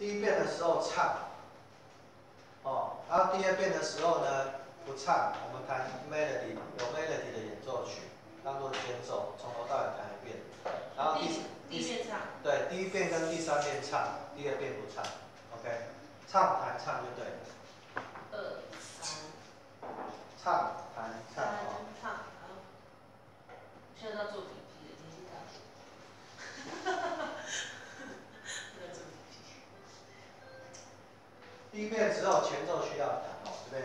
第一遍的时候唱，哦，然后第二遍的时候呢不唱，我们弹 melody 有 melody 的演奏曲，当做间奏，从头到尾弹一遍。然后第第一遍唱。对，第一遍跟第三遍唱，第二遍不唱，OK，唱弹唱就对了。二三。唱弹唱。唱，好。现在要做笔记了，听听看。哈哈哈。第一遍只有前奏需要弹哦，这边。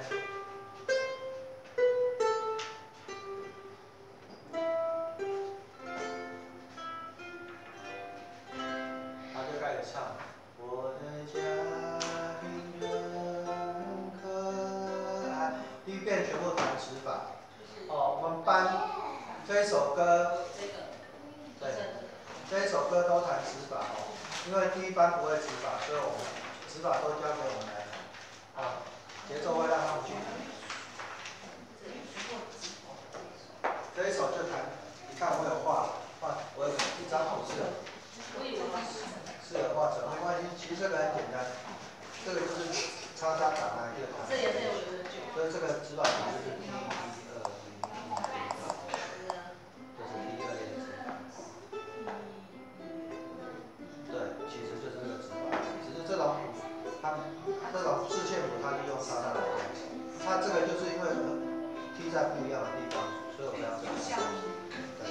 他就开始唱，我的家庭很可爱。第一遍全部弹指法。哦，我们班这一首歌。这个。对。这一首歌都弹指法哦，因为第一班不会指法，所以我们。指法都交给我们来，啊，节奏会让他们去弹。这一首就弹，你看我有画画，我有一张好字。在不一样的地方，所以我们要这样。对，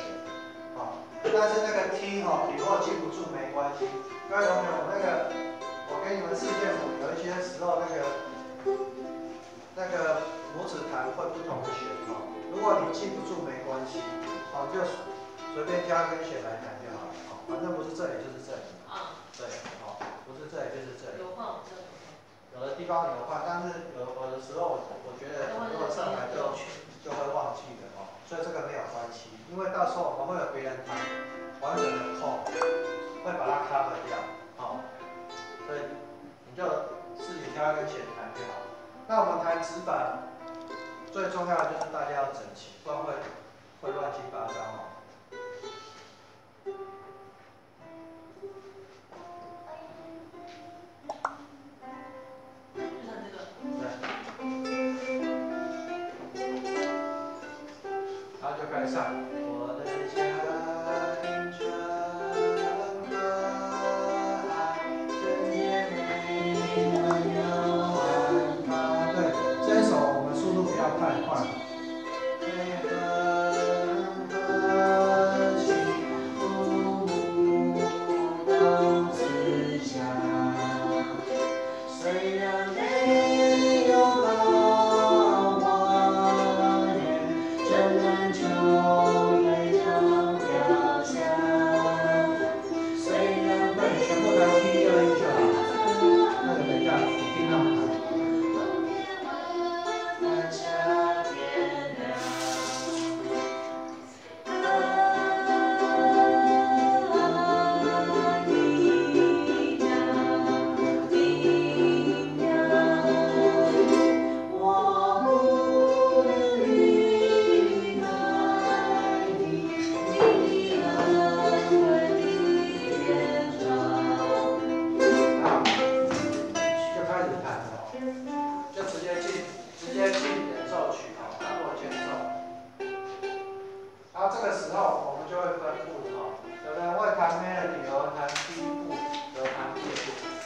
好，但是那个踢哈，你如果记不住没关系。各位同学，我那个，我给你们四线谱，有一些时候那个那个拇指弹会不同的弦哈。如果你记不住没关系，好，就随便加根弦来弹就好了。好，反正不是这里就是这里。啊。对，好，不是这里就是这里。有换，有的地方有换，但是有有的时候我觉得如果上来就。就会忘记的哦，所以这个没有关系，因为到时候我们会有别人弹完整的扣，会把它 cover 掉，好，所以你就自己挑一个弦弹就好。那我们弹纸板，最重要的就是大家要整齐，不然会会乱七八糟哦。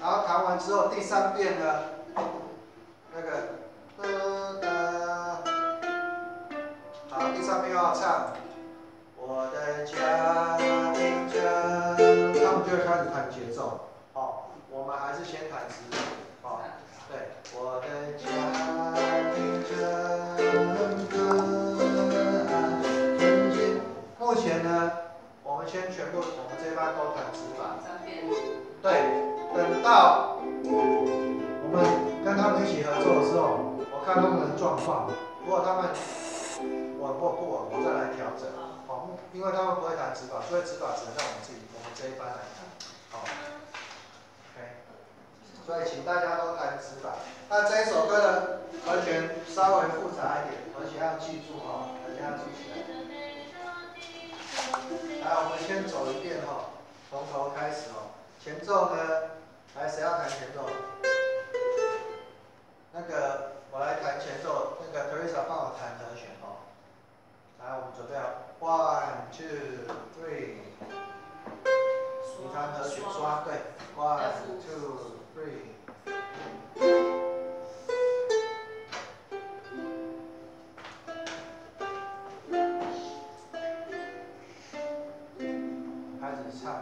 然后弹完之后，第三遍呢，那个哒哒，好，第三遍要唱我的家庭家，他们就要开始弹节奏，好、哦，我们还是先弹词，好、哦，对，我的家。目前呢，我们先全部。等到我们跟他们一起。合作的时候，我看他们的状况，如果他们稳或不稳，我再来调整。好，因为他们不会弹指法，所以指法只能让我们自己，我们这一班来弹。好，OK。所以请大家都弹指法。那这一首歌的和弦稍微复杂一点，而且要记住哦，大家要记起来。来，我们先走一遍哈，从头开始哦。前奏呢，来谁要弹前奏？那个我来弹唱